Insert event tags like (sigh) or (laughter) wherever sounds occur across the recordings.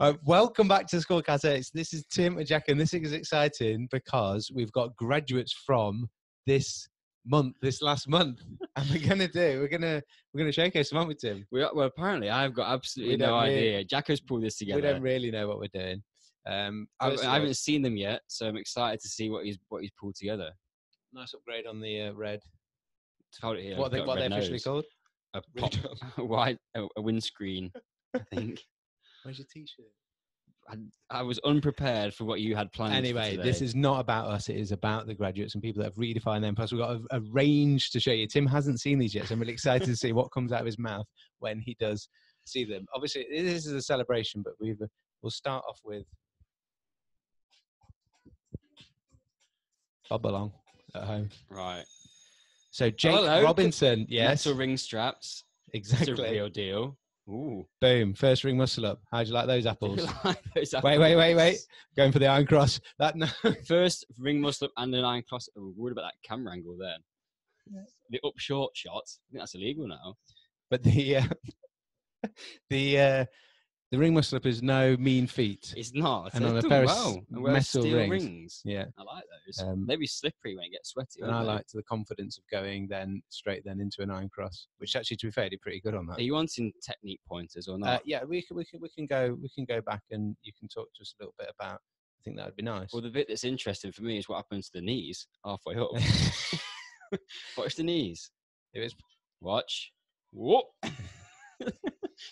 Uh, welcome back to Scorecard X. This is Tim and Jack, and this is exciting because we've got graduates from this month, this last month, (laughs) and we're gonna do, we're gonna, we're gonna showcase them, aren't we, Tim? We, well, apparently, I've got absolutely We no really- idea. has pulled this together. We don't really know what we're doing. Um, I, I haven't seen them yet, so I'm excited to see what he's what he's pulled together. nice upgrade on the uh, red. Hold it here. what I've they, got what red they officially nose. called? A pop, (laughs) a white, a, a windscreen. I think. (laughs) Where's your t-shirt? I, I was unprepared for what you had planned. for Anyway, this is not about us. It is about the graduates and people that have redefined them. Plus, we've got a, a range to show you. Tim hasn't seen these yet, so I'm really excited to see what comes out of his mouth when he does see them. Obviously, this is a celebration, but we've we'll start off with Bob Along at home. right. So Jake hello. Robinson, yes, Metal ring straps. It's a exactly. real deal. Ooh. Boom, first ring muscle up. How'd you like those (laughs) apples? Like those wait, wait, wait, wait. Going for the iron cross. That no. (laughs) First ring muscle up and an iron cross. Oh, worried about that camera angle then. The up short shot. I think that's illegal now. but the uh, (laughs) the uh, the ring muscle up is no mean feat. It's not. And on a pair of well. wear metal steel rings. rings. Yeah, I like those. Um, They'd be slippery when it gets sweaty. and I they? liked the confidence of going then straight then into an iron cross, which actually to be fair, did pretty good on that. Are you wanting technique pointers or Uh, not? yeah, we can we can we can go we can go back and you can talk to us a little bit about. I think that would be nice. well, the bit that's interesting for me is what happens to the knees halfway up. (laughs) (laughs) Watch the knees. it was Watch. Whoop. (laughs)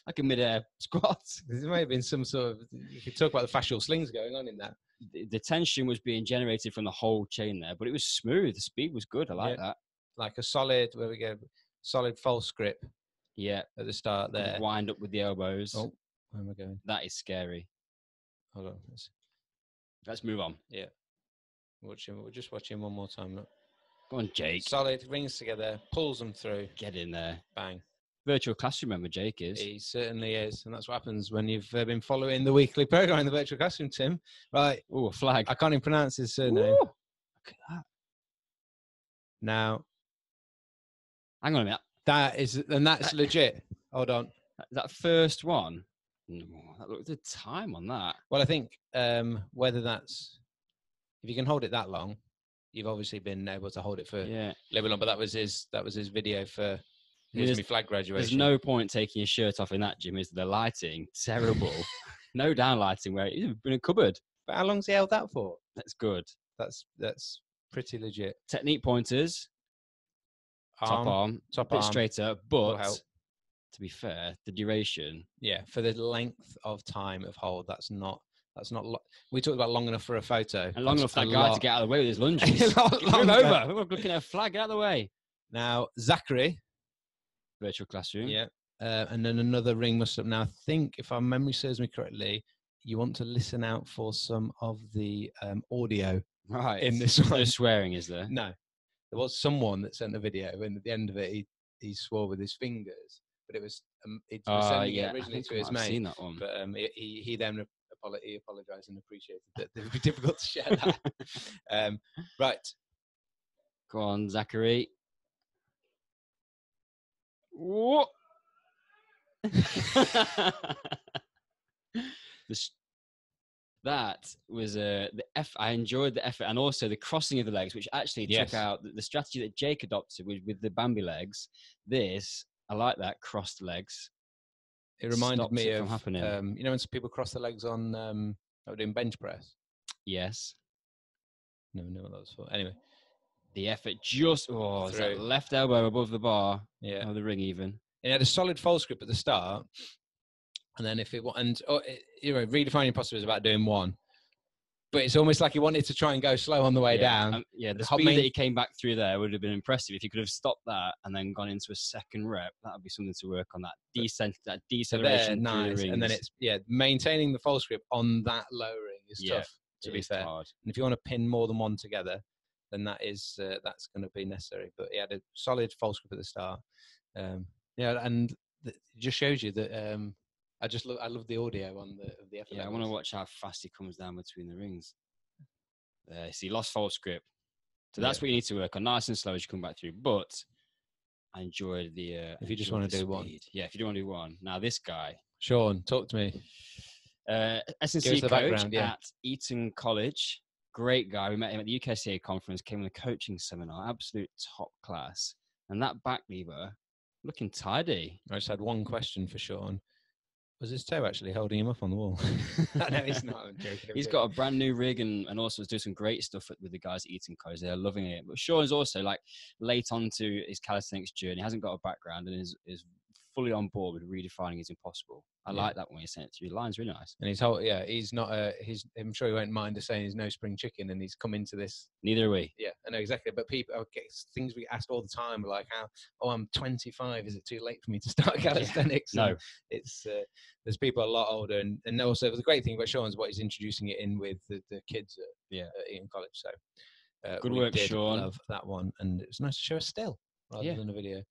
like a mid-air (laughs) squat. (laughs) there may have been some sort of you could talk about the fascial slings going on in that. The, the tension was being generated from the whole chain there, but it was smooth. The speed was good. I like Yeah. that. Like a solid where we go solid false grip Yeah. at the start there. Wind up with the elbows. Oh, where am I going? That is scary. Hold on. Let's Let's move on. Yeah. Watch him. We'll just watch him one more time. Look. Go on, Jake. Solid rings together, pulls them through, Get in there. bang. Virtual classroom member Jake is. He certainly is, and that's what happens when you've uh, been following the weekly program in the virtual classroom. Tim, right? Oh, a flag. I can't even pronounce his surname. Ooh, Look at that. Now Hang on a minute. that is, and that's legit. Hold on. That, first one. mm, That looked the time on that. Well, I think um, whether that's if you can hold it that long, you've obviously been able to hold it for Yeah. a little long. But that was his that was his video for Yeah, his there's- me flag There's no point taking your shirt off in that gym, is? The lighting, (laughs) terrible. no down lighting where it's in a cupboard. But how long's he held that for? That's good. That's that's pretty legit. Technique pointers, top Arm, arm, top a bit arm straighter, will but to be fair, the duration. Yeah, for the length of time of hold, that's not that's not. Lo- we talked about long enough for a photo, And long That's enough for a that guy to get out of the way with his (laughs) lunges. A lot Move over. We're looking at a flag. Get out of the way. Now Zachary, Virtual classroom. yeah, uh, and then another ring muscle. Now I think, if our memory serves me correctly, you want to listen out for some of the um, audio Right. in this one. No swearing, is there? No, there was someone that sent a video, and at the end of it, he he swore with his fingers, but it was um, it was Oh, sending yeah. it originally to his mate. seen that one. but um, he- he he then he apologized and appreciated that it would be (laughs) difficult to share that. (laughs) um, right, Go on, Zachary. What? (laughs) this, that was uh, the eff- I enjoyed the effort and also the crossing of the legs, which actually Yes. took out the, the strategy that Jake adopted with, with the Bambi legs. This, I like that crossed legs. it reminded Stops me it of happening. um, you know when some people cross their legs on um, doing bench press. Yes, Never knew what that was for. Anyway, the effort just oh, is that left elbow above the bar yeah, or the ring even. He had a solid false grip at the start, and then if it and oh, it, you know redefining impossible is about doing one, but it's almost like he wanted to try and go slow on the way yeah, down. um, yeah, the speed main- that he came back through there would have been impressive. If he could have stopped that and then gone into a second rep, that would be something to work on. That descent, that there, deceleration through nice, the and then it's yeah maintaining the false grip on that low ring is Yeah, tough. To be fair, hard. And if you want to pin more than one together, then that is uh, that's going to be necessary. But he had a solid false grip at the start. Um, yeah, and it just shows you that. Um, I just love I love the audio on the of the effort. Yeah, I want to watch how fast he comes down between the rings. There, see, lost false grip. So that's Yeah. what you need to work on, nice and slow as you come back through. But I enjoyed the. Uh, If you just wanna the do one. yeah. If you don't want to do one, now this guy, Sean, talk to me. Uh, S&C coach background, yeah. at Eton College. Great guy. We met him at the UKCA conference, came on a coaching seminar, absolute top class. And that back lever looking tidy. I just had one question for Sean. Was his toe actually holding him up on the wall? (laughs) no, he's not. I'm joking. (laughs) He's got a brand new rig and, and also is doing some great stuff with, with the guys at Eton College. They're loving it. But Sean is also like late on to his calisthenics journey, hasn't got a background and is, is fully on board with redefining is impossible. I Yeah. like that when you sent it to you. The line's really nice. And he's whole, yeah, he's not a, he's, I'm sure he won't mind us saying he's no spring chicken and he's come into this. Neither are we. Yeah, I know exactly. But people, okay, things we asked all the time, like how, oh, I'm 25. Is it too late for me to start (laughs) calisthenics? No. It's, uh, there's people a lot older. And, and also the great thing about Sean's what he's introducing it in with the, the kids at, Yeah. at Eton College. So uh, Good work, Sean. Love that one. And it's nice to show a still rather Yeah. than a video.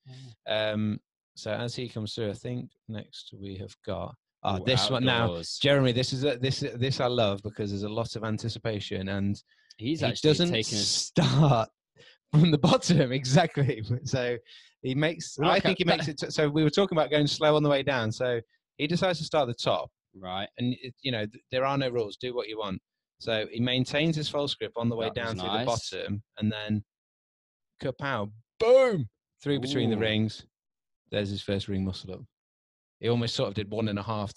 Um, so as he comes through, I think next we have got, ah, Ooh, this one now. Jeremy, this is a, this this I love because there's a lot of anticipation and He's he actually doesn't start (laughs) from the bottom (laughs) exactly. So he makes. Well, I think he makes it. t- so we were talking about going slow on the way down. So he decides to start at the top, Right. and it, you know th- there are no rules. Do what you want. So he maintains his false grip on the way That down through nice. the bottom, and then kapow, boom, through between the rings. There's his first ring muscle up. He almost sort of did one and a half,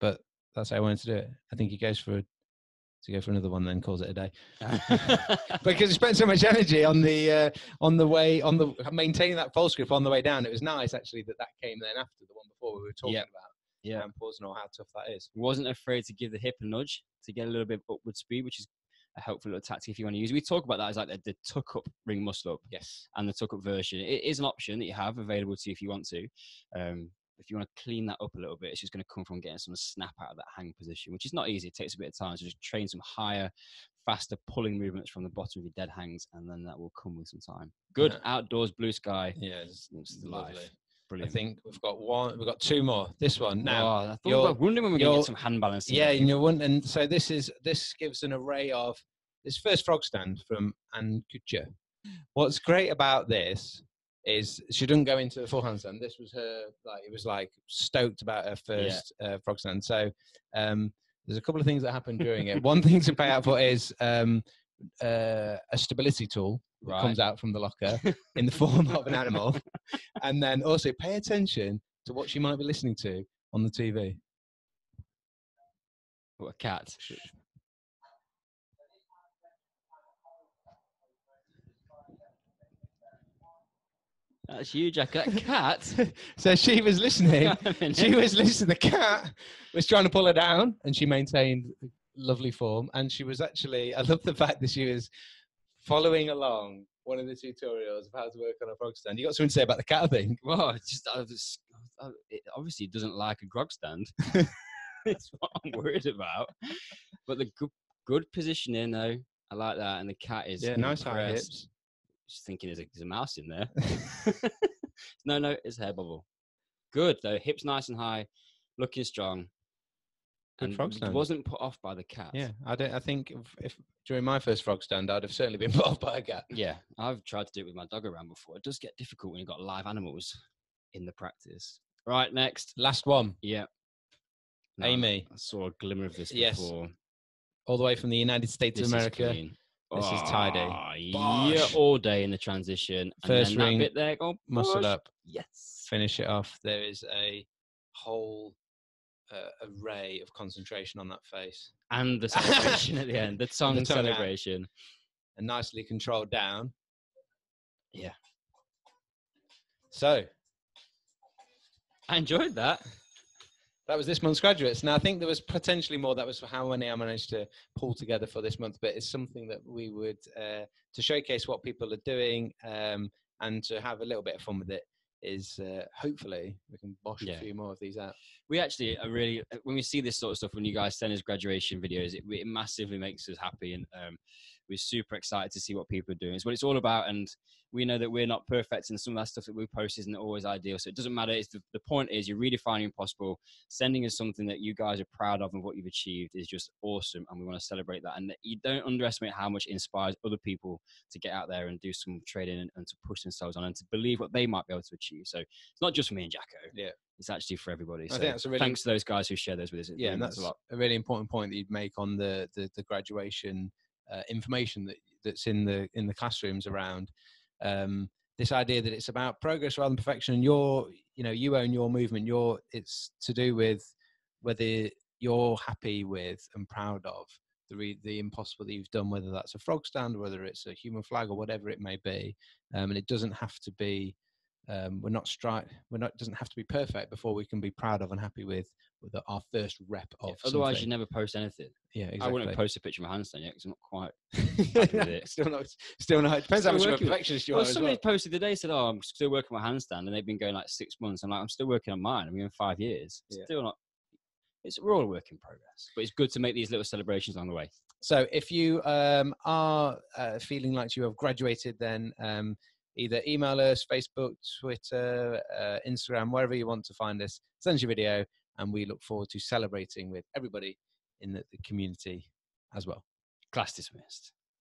but that's how I wanted to do it. I think he goes for to go for another one, then calls it a day (laughs) (laughs) because he spent so much energy on the uh, on the way on the maintaining that false grip on the way down. It was nice actually that that came then after the one before we were talking Yep. about. yeah. and and all how tough that is. Wasn't afraid to give the hip a nudge to get a little bit upward speed, which is a helpful little tactic if you want to use. We talk about that as like the, the tuck up ring muscle up Yes. and the tuck up version. It is an option that you have available to you if you want to. Um, if you want to clean that up a little bit, it's just going to come from getting some snap out of that hang position, which is not easy. It takes a bit of time. So just train some higher, faster pulling movements from the bottom of your dead hangs, and then that will come with some time. Good Yeah. outdoors, blue sky. Yeah, it's, it's Life. Lovely. I think we've got one. We've got two more. This one now. oh, I thought we you're- were wondering when we're going to get some hand balancing. Yeah, and you're one, and so this is this gives an array of this first frog stand from Anne Kutcher. What's great about this is she didn't go into the full handstand. This was her like it was like stoked about her first uh, frog stand. So um, there's a couple of things that happened during it. One thing to pay out for is um, uh, a stability tool Right. comes out from the locker (laughs) in the form of an animal, (laughs) and then also pay attention to what she might be listening to on the TV. What a cat. That's you, Jack. That cat. (laughs) so she was listening. She was listening. The cat was trying to pull her down, and she maintained lovely form. And she was actually, I love the fact that she was following along one of the tutorials of how to work on a frog stand. You got something to say about the cat, I think. Well, it's just I was, I, it obviously doesn't like a frog stand. (laughs) It's what I'm worried about. But the good, good positioning, though, I like that. And the cat is Yeah, nice high hips. Just thinking there's a, there's a mouse in there. (laughs) (laughs) no, no, it's a hair bubble. Good though, hips nice and high, looking strong. And frog stand. wasn't put off by the cat. Yeah, I don't. I think if, if during my first frog stand, I'd have certainly been (laughs) put off by a cat. Yeah, I've tried to do it with my dog around before. It does get difficult when you've got live animals in the practice. Right, next. Last one, Yeah. No, Amy, I saw a glimmer of this Yes, before. all the way from the United States This of is America. clean. This is tidy. Ah, Yeah, all day in the transition. And First then ring, that bit there, go Muscle up, Yes. finish it off. There is a whole uh, array of concentration on that face. And the (laughs) celebration at the end, the tongue out. celebration. and nicely controlled down. Yeah. So I enjoyed that. that was this month's graduates. Now I think there was potentially more. That was for how many I managed to pull together for this month. But it's something that we would uh, to showcase what people are doing um, and to have a little bit of fun with it. Is uh, hopefully we can bosh Yeah. a few more of these out. We actually are really when we see this sort of stuff when you guys send us graduation videos, it, it massively makes us happy, and um, we're super excited to see what people are doing. It's what it's all about, and we know that we're not perfect, and some of that stuff that we post isn't always ideal. So it doesn't matter. It's the, the point is you're redefining impossible. Sending us something that you guys are proud of and what you've achieved is just awesome, and we want to celebrate that. And you don't underestimate how much it inspires other people to get out there and do some trading and, and to push themselves on and to believe what they might be able to achieve. So it's not just for me and Jacko. Yeah. It's actually for everybody. I So think that's a really thanks to those guys who share those with us. It yeah, and that's a lot. a really important point that you'd make on the the, the graduation uh, information that that's in the in the classrooms around um, this idea that it's about progress rather than perfection. And you're, you know, you own your movement. You're it's to do with whether you're happy with and proud of the re- the impossible that you've done, whether that's a frog stand, whether it's a human flag, or whatever it may be. Um, and it doesn't have to be. Um, we're not stri- We're not. Doesn't have to be perfect before we can be proud of and happy with with our first rep of. Yeah, Otherwise, something. you never post anything. Yeah, exactly. I wouldn't post a picture of my handstand yet because I'm not quite. (laughs) happy with it. still not. Still not. It depends how Still much of a perfectionist you Well, are somebody well. posted today said, "Oh, I'm still working on my handstand," and they've been going like six months. I'm like, I'm still working on mine. I'm in five years. Yeah. Still not. It's we're all a work in progress, but it's good to make these little celebrations along the way. So, if you um, are uh, feeling like you have graduated, then um, either email us, Facebook, Twitter, uh, Instagram, wherever you want to find us. Send us your video, and we look forward to celebrating with everybody in the, the community as well. Class dismissed.